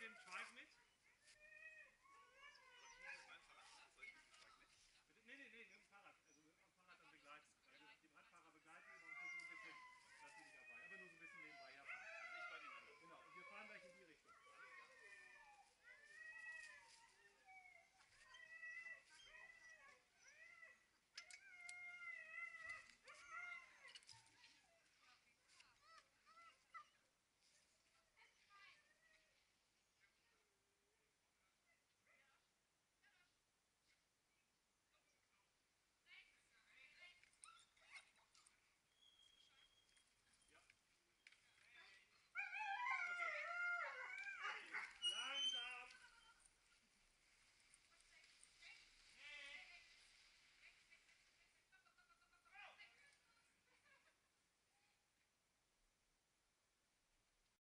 Second try.